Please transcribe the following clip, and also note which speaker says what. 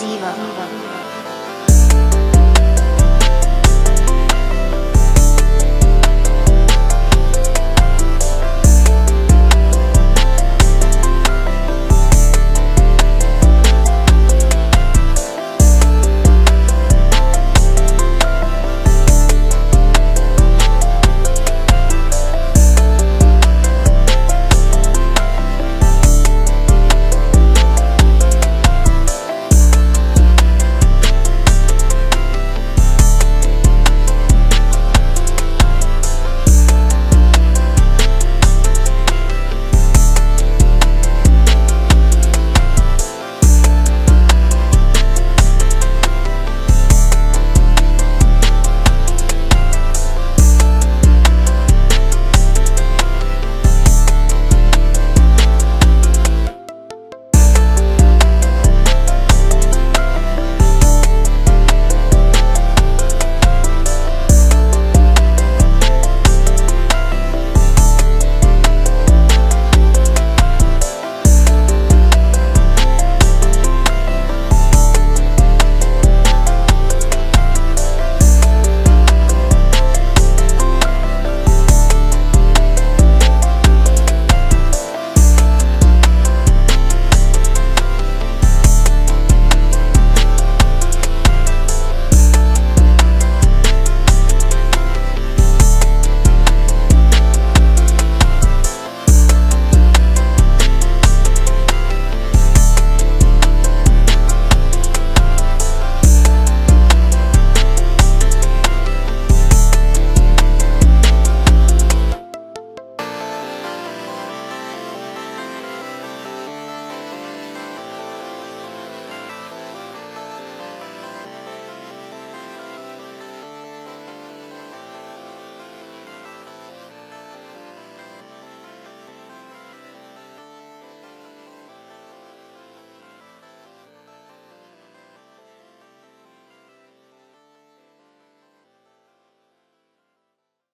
Speaker 1: 次は。